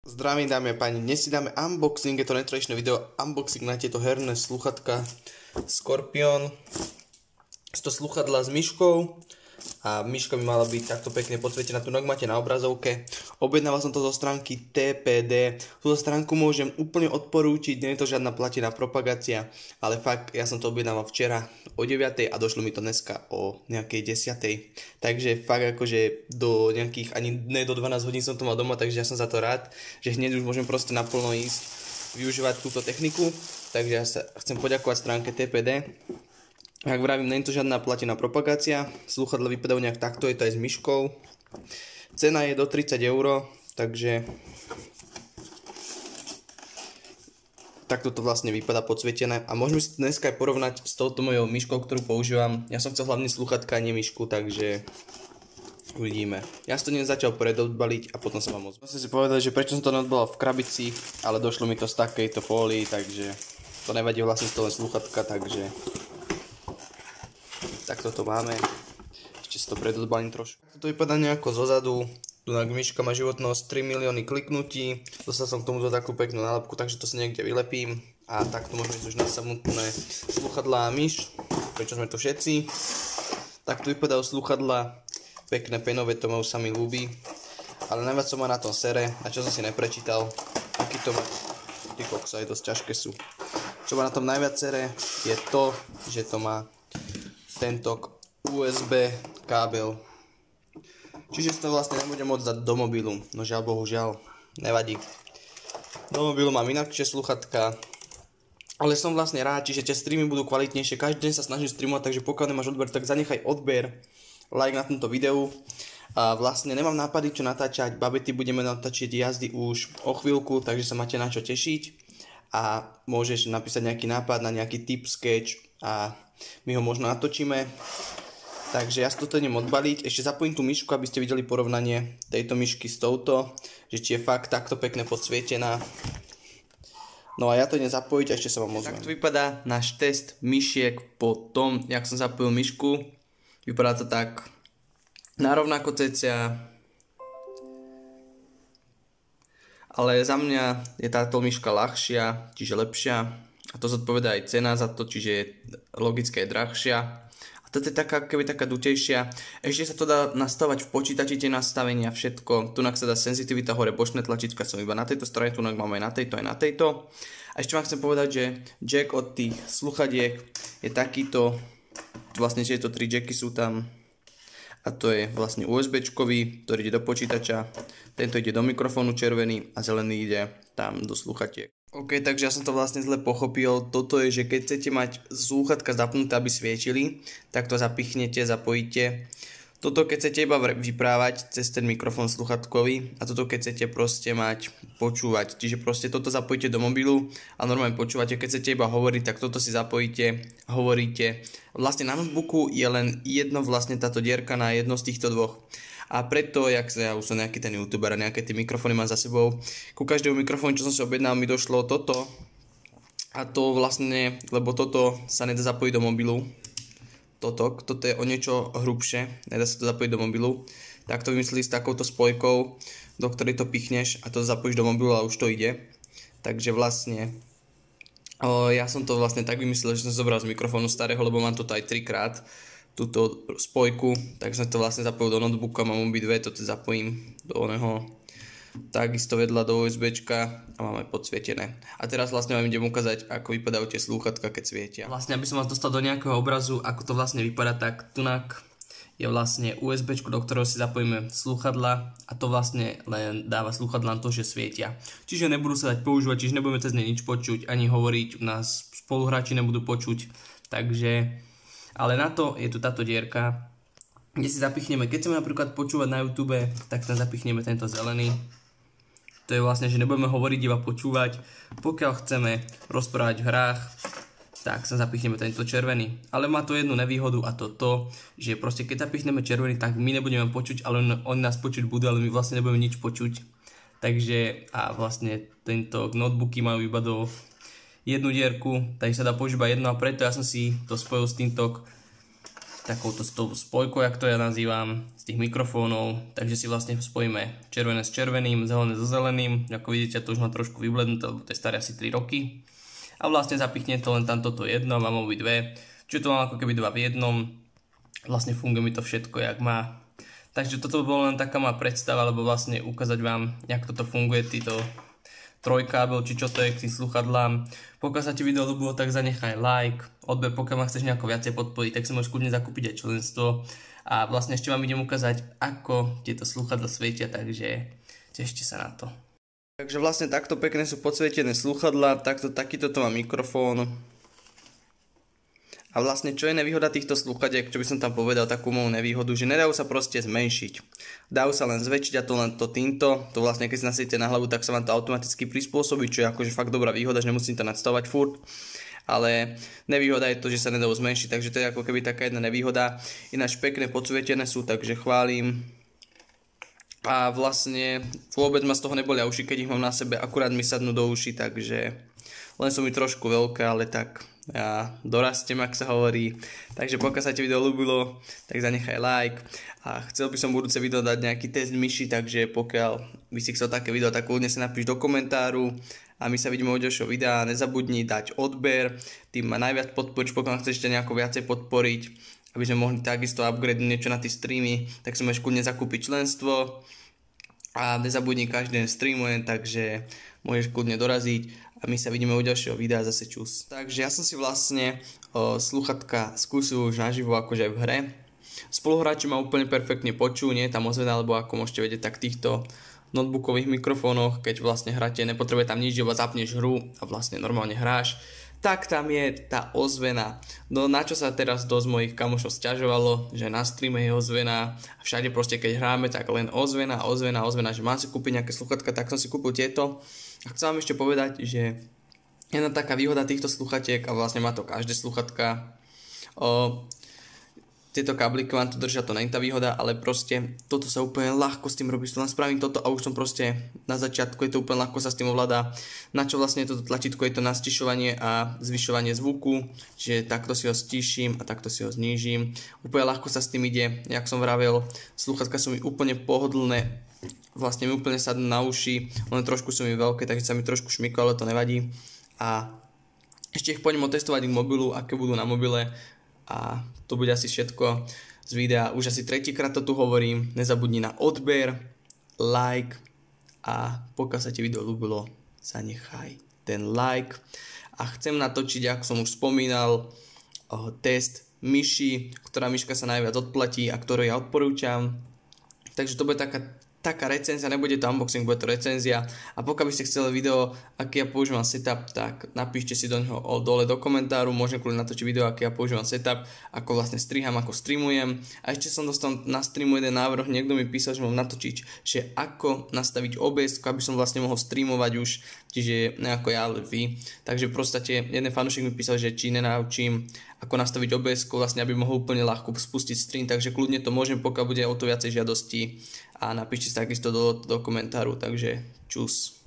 Zdravím dámy a páni, dnes si dáme unboxing, je to netradičné video, unboxing na tieto herné sluchatka Scorpion. Sú to sluchadla s myškou, a myška by mala byť takto pekne podsvietená, tu máte na obrazovke. Objednával som to zo stránky TPD, túto stránku môžem úplne odporúčiť, nie je to žiadna platená propagácia, ale fakt, ja som to objednával včera o 9. a došlo mi to dneska o nejakej 10. Takže fakt akože do nejakých, ani ne do 12 hodín som to mal doma, takže ja som za to rád, že hneď už môžem proste naplno ísť využívať túto techniku. Takže ja sa chcem poďakovať stránke TPD ak vravím, není to žiadna platená propagácia, slúchadla vypadajú nejak takto, je to aj s myškou. Cena je do 30 eur, takže takto to vlastne vypadá podsvietené. A môžeme si dneska aj porovnať s touto mojou myškou, ktorú používam. Ja som chcel hlavne slúchatka a nie myšku, takže uvidíme. Ja som to dnes začal predodbaliť a potom sa vám ozvem. Musím si povedať, že prečo som to neodbalal v krabici, ale došlo mi to z takejto fólii, takže to nevadí vlastne z toho slúchatka, takže takto to máme. Ešte si to predodbalím trošku. To vypadá nejako zozadu. Tunak myška má životnosť 3 milióny kliknutí. Dostal som k tomuto takú peknú nálepku, takže to si niekde vylepím. A takto môžeme ísť už na samotné sluchadlá a myš, prečo sme to všetci. Takto vypadajú sluchadlá, pekné penové, to sa mi ľúbi. Ale najviac som ma na tom sere, na čo som si neprečítal. Aký to má, ty koksa, je dosť ťažké sú. Čo ma na tom najviac sere, je to, že to má tento USB kábel. Čiže to vlastne nebudem môcť dať do mobilu, no žiaľ bohužiaľ, nevadí. Do mobilu mám inakšie sluchatka, ale som vlastne rád, čiže tie streamy budú kvalitnejšie, každý deň sa snažím streamovať, takže pokiaľ nemáš odber, tak zanechaj odber, like na tomto videu. A vlastne nemám nápady čo natáčať, babety budeme natáčať jazdy už o chvíľku, takže sa máte na čo tešiť. A môžeš napísať nejaký nápad na nejaký tip, sketch a my ho možno natočíme. Takže ja si toto idem odbaliť. Ešte zapojím tú myšku, aby ste videli porovnanie tejto myšky s touto. Že či je fakt takto pekne podsvietená. No a ja to idem zapojiť a ešte sa vám ozvem. Takto vypadá náš test myšiek po tom, jak som zapojil myšku. Vypadá to tak na rovnako cca. Ale za mňa je táto myška ľahšia, čiže lepšia. A to zodpoveda aj cena za to, čiže logické je drahšia. A toto je taká, keby taká dutejšia. Ešte sa to dá nastavať v počítači tie nastavenia, všetko. Tunak sa dá senzitivita hore, bočné tlačítka som iba na tejto strane, tunak máme aj na tejto, aj na tejto. A ešte vám chcem povedať, že jack od tých sluchadiek je takýto, vlastne tieto tri jacky sú tam a to je vlastne USB, ktorý ide do počítača, tento ide do mikrofónu červený a zelený ide tam do sluchatiek. OK, takže ja som to vlastne zle pochopil. Toto je, že keď chcete mať slúchatka zapnuté, aby svietili, tak to zapichnete, zapojíte. Toto keď chcete iba vyprávať cez ten mikrofón sluchatkový a toto keď chcete proste mať počúvať. Čiže proste toto zapojíte do mobilu a normálne počúvate. Keď chcete iba hovoriť, tak toto si zapojíte, hovoríte. Vlastne na notebooku je len jedno vlastne táto dierka na jedno z týchto dvoch. A preto, jak ja už som nejaký ten youtuber a nejaké tie mikrofóny mám za sebou, ku každému mikrofónu, čo som si objednal, mi došlo toto. A to vlastne, lebo toto sa nedá zapojiť do mobilu. Toto, toto je o niečo hrubšie, nedá sa to zapojiť do mobilu. Tak to vymysleli s takouto spojkou, do ktorej to pichneš a to zapojíš do mobilu a už to ide. Takže vlastne o, ja som to vlastne tak vymyslel, že som zobral z mikrofónu starého, lebo mám toto aj trikrát túto spojku, tak som to vlastne zapojil do notebooka, mám obidve, toto zapojím do oného takisto vedľa do USB a máme podsvietené. A teraz vlastne vám idem ukázať, ako vypadajú tie slúchatka, keď svietia. Vlastne, aby som vás dostal do nejakého obrazu, ako to vlastne vypadá, tak tunak je vlastne USB, do ktorého si zapojíme slúchadla a to vlastne len dáva slúchadla na to, že svietia. Čiže nebudú sa dať používať, čiže nebudeme cez ne nič počuť, ani hovoriť, nás spoluhráči nebudú počuť, takže ale na to je tu táto dierka, kde si zapichneme, keď chceme napríklad počúvať na YouTube, tak tam zapichneme tento zelený. To je vlastne, že nebudeme hovoriť, iba počúvať. Pokiaľ chceme rozprávať v hrách, tak sa zapichneme tento červený. Ale má to jednu nevýhodu a to to, že proste keď zapichneme červený, tak my nebudeme počuť, ale on, oni nás počuť budú, ale my vlastne nebudeme nič počuť. Takže a vlastne tento notebooky majú iba do jednu dierku, takže sa dá používať jedno a preto ja som si to spojil s týmto takouto spojkou, jak to ja nazývam, z tých mikrofónov, takže si vlastne spojíme červené s červeným, zelené so zeleným, ako vidíte to už má trošku vyblednuté, lebo to je staré asi 3 roky. A vlastne zapichne to len tam jedno, mám obi dve, čiže to mám ako keby dva v jednom, vlastne funguje mi to všetko, jak má. Takže toto bola len taká má predstava, alebo vlastne ukázať vám, jak toto funguje, títo trojkábel, či čo to je k tým sluchadlám. Pokiaľ sa ti video ľúbilo, tak zanechaj like, odber, pokiaľ ma chceš nejako viacej podporiť, tak si môžeš kľudne zakúpiť aj členstvo. A vlastne ešte vám idem ukázať, ako tieto sluchadla svietia, takže tešte sa na to. Takže vlastne takto pekne sú podsvietené sluchadla, takto, takýto to má mikrofón. A vlastne čo je nevýhoda týchto sluchadiek, čo by som tam povedal, takú moju nevýhodu, že nedajú sa proste zmenšiť. Dajú sa len zväčšiť a to len to týmto, to vlastne keď si nasadíte na hlavu, tak sa vám to automaticky prispôsobí, čo je akože fakt dobrá výhoda, že nemusím to nadstavať furt. Ale nevýhoda je to, že sa nedajú zmenšiť, takže to je ako keby taká jedna nevýhoda. Ináč pekne podsvietené sú, takže chválim. A vlastne vôbec ma z toho nebolia uši, keď ich mám na sebe, akurát mi sadnú do uši, takže len sú mi trošku veľké, ale tak ja dorastiem, ak sa hovorí. Takže pokiaľ sa ti video ľúbilo, tak zanechaj like. A chcel by som budúce video dať nejaký test myši, takže pokiaľ by si chcel také video, tak kľudne sa napíš do komentáru. A my sa vidíme u ďalšieho videa. Nezabudni dať odber, tým ma najviac podporíš, pokiaľ chceš ešte nejako viacej podporiť, aby sme mohli takisto upgrade niečo na tie streamy, tak si môžeš kľudne zakúpiť členstvo. A nezabudni, každý streamujem, takže môžeš kľudne doraziť a my sa vidíme u ďalšieho videa zase čus. Takže ja som si vlastne o, sluchatka skúsil už naživo akože v hre. Spoluhráči ma úplne perfektne počú, nie tam ozvena, alebo ako môžete vedieť, tak týchto notebookových mikrofónoch, keď vlastne hráte, nepotrebuje tam nič, iba zapneš hru a vlastne normálne hráš, tak tam je tá ozvena. No na čo sa teraz dosť mojich kamošov stiažovalo, že na streame je ozvena a všade proste keď hráme, tak len ozvena, ozvena, ozvena, že mám si kúpiť nejaké sluchatka, tak som si kúpil tieto a chcem vám ešte povedať, že jedna taká výhoda týchto sluchatiek, a vlastne má to každé sluchatka, tieto kábliky vám to držia, to je tá výhoda, ale proste toto sa úplne ľahko s tým robí, len spravím toto a už som proste na začiatku je to úplne ľahko sa s tým ovláda. Na čo vlastne toto tlačítko, je to na stišovanie a zvyšovanie zvuku, čiže takto si ho stíšim a takto si ho znížim. Úplne ľahko sa s tým ide, jak som vravel, sluchatka sú mi úplne pohodlné, vlastne mi úplne sadnú na uši, len trošku sú mi veľké, takže sa mi trošku šmyko, ale to nevadí. A ešte ich poďme otestovať k mobilu, aké budú na mobile a to bude asi všetko z videa. Už asi tretíkrát to tu hovorím, nezabudni na odber, like a pokiaľ sa ti video ľúbilo, zanechaj ten like. A chcem natočiť, ako som už spomínal, test myši, ktorá myška sa najviac odplatí a ktorú ja odporúčam. Takže to bude taká taká recenzia, nebude to unboxing, bude to recenzia. A pokiaľ by ste chceli video, aký ja používam setup, tak napíšte si do neho dole do komentáru, môžem kľudne natočiť video, aký ja používam setup, ako vlastne striham, ako streamujem. A ešte som dostal na streamu jeden návrh, niekto mi písal, že mám natočiť, že ako nastaviť OBS, aby som vlastne mohol streamovať už, čiže nejako ja, ale vy, takže proste jeden fanúšik mi písal, že či nenaučím ako nastaviť OBS, vlastne aby mohol úplne ľahko spustiť stream, takže kľudne to môžem, pokiaľ bude o to viacej žiadosti a napíšte si takisto do, do komentáru, takže čus.